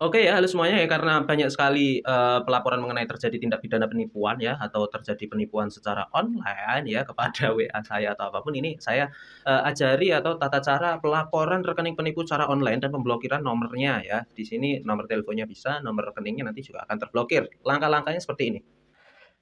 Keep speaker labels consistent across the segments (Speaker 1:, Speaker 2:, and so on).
Speaker 1: Oke ya, halo semuanya ya karena banyak sekali uh, pelaporan mengenai terjadi tindak pidana penipuan ya atau terjadi penipuan secara online ya kepada WA saya atau apa pun ini saya uh, ajari atau tata cara pelaporan rekening penipu secara online dan pemblokiran nomornya ya. Di sini nomor teleponnya bisa, nomor rekeningnya nanti juga akan terblokir. Langkah-langkahnya seperti ini.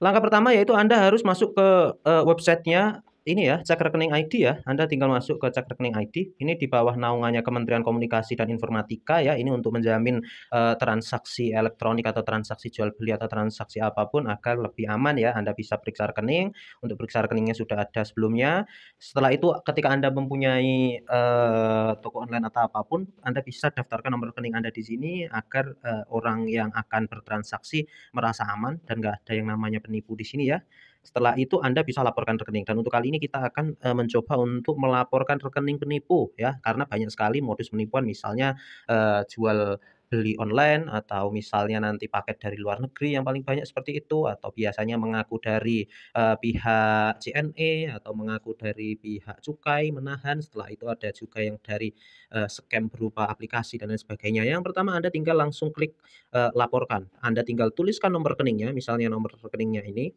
Speaker 1: Langkah pertama yaitu Anda harus masuk ke uh, websitenya ini ya, cek rekening ID ya. Anda tinggal masuk ke cek rekening ID. Ini di bawah naungannya Kementerian Komunikasi dan Informatika ya. Ini untuk menjamin uh, transaksi elektronik atau transaksi jual beli atau transaksi apa pun agar lebih aman ya. Anda bisa periksa rekening. Untuk periksa rekeningnya sudah ada sebelumnya. Setelah itu ketika Anda mempunyai uh, toko online atau apa pun, Anda bisa daftarkan nomor rekening Anda di sini agar uh, orang yang akan bertransaksi merasa aman dan nggak ada yang namanya penipu di sini ya. Setelah itu Anda bisa laporkan rekening. Dan untuk kali ini kita akan, eee, mencoba untuk melaporkan rekening penipu ya, karena banyak sekali modus penipuan misalnya, eee, jual beli online atau misalnya nanti paket dari luar negeri yang paling banyak seperti itu, atau biasanya mengaku dari, eee, pihak CNE atau mengaku dari pihak cukai menahan, setelah itu ada juga yang dari, eee, scam berupa aplikasi dan lain sebagainya. Yang pertama Anda tinggal langsung klik, eee, laporkan, Anda tinggal tuliskan nomor rekeningnya, misalnya nomor rekeningnya ini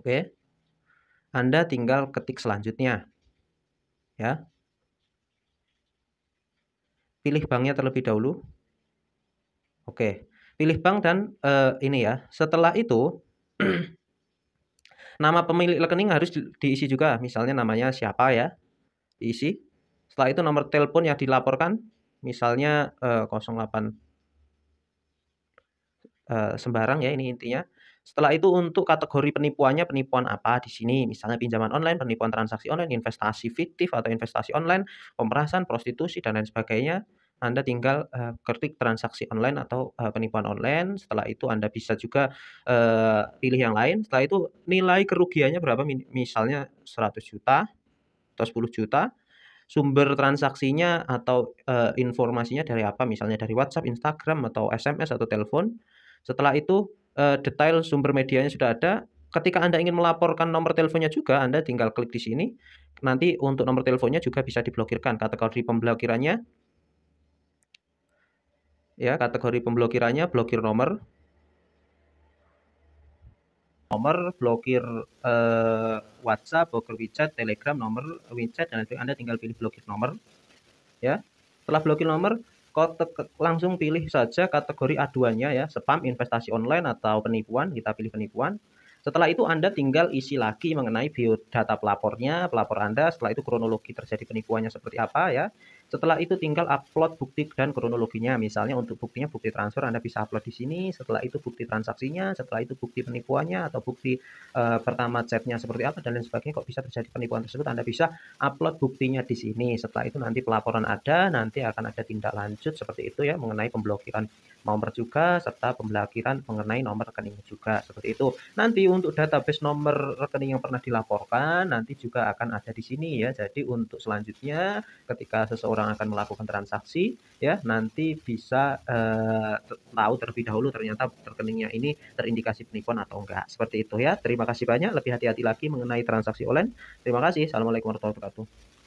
Speaker 1: Oke. Anda tinggal ketik selanjutnya. Ya. Pilih banknya terlebih dahulu. Oke. Pilih bank dan uh, ini ya. Setelah itu nama pemilik rekening harus diisi juga. Misalnya namanya siapa ya. Diisi. Setelah itu nomor telepon yang dilaporkan misalnya uh, 08 uh, sembarang ya ini intinya. Setelah itu untuk kategori penipuannya, penipuan apa di sini, misalnya pinjaman online, penipuan transaksi online, investasi fiktif atau investasi online, pemerasan, prostitusi, dan lain sebagainya. Anda tinggal uh, ketik transaksi online atau uh, penipuan online. Setelah itu Anda bisa juga uh, pilih yang lain. Setelah itu nilai kerugiannya berapa? Misalnya 100 juta atau 10 juta. Sumber transaksinya atau uh, informasinya dari apa? Misalnya dari WhatsApp, Instagram, atau SMS atau telepon. Setelah itu uh, detail sumber medianya sudah ada. Ketika Anda ingin melaporkan nomor teleponnya juga, Anda tinggal klik di sini. Nanti untuk nomor teleponnya juga bisa diblokirkan. Kategori pemblokirannya ya, kategori pemblokirannya blokir nomor nomor, blokir uh, WhatsApp, blokir WeChat, Telegram, nomor WeChat dan nanti Anda tinggal pilih blokir nomor. Ya. Setelah blokir nomor, langsung pilih saja kategori aduannya ya, spam, investasi online atau penipuan, kita pilih penipuan. Setelah itu Anda tinggal isi lagi mengenai biodata pelapornya, pelapor Anda, setelah itu kronologi terjadi penipuannya seperti apa ya. Setelah itu tinggal upload bukti dan kronologinya. Misalnya untuk buktinya bukti transfer Anda bisa upload di sini. Setelah itu bukti transaksinya, setelah itu bukti penipuannya atau bukti uh, pertama chatnya seperti apa dan lain sebagainya. Kok bisa terjadi penipuan tersebut? Anda bisa upload buktinya di sini. Setelah itu nanti pelaporan ada, nanti akan ada tindak lanjut seperti itu ya mengenai pemblokiran nomor juga serta pemblokiran mengenai nomor rekening juga seperti itu. Nanti untuk database nomor rekening yang pernah dilaporkan nanti juga akan ada di sini ya. Jadi untuk selanjutnya ketika seseorang orang akan melakukan transaksi ya nanti bisa uh, tahu terlebih dahulu ternyata rekeningnya ini terindikasi penipuan atau enggak. Seperti itu ya. Terima kasih banyak. Lebih hati-hati lagi mengenai transaksi online. Terima kasih. Assalamualaikum warahmatullahi wabarakatuh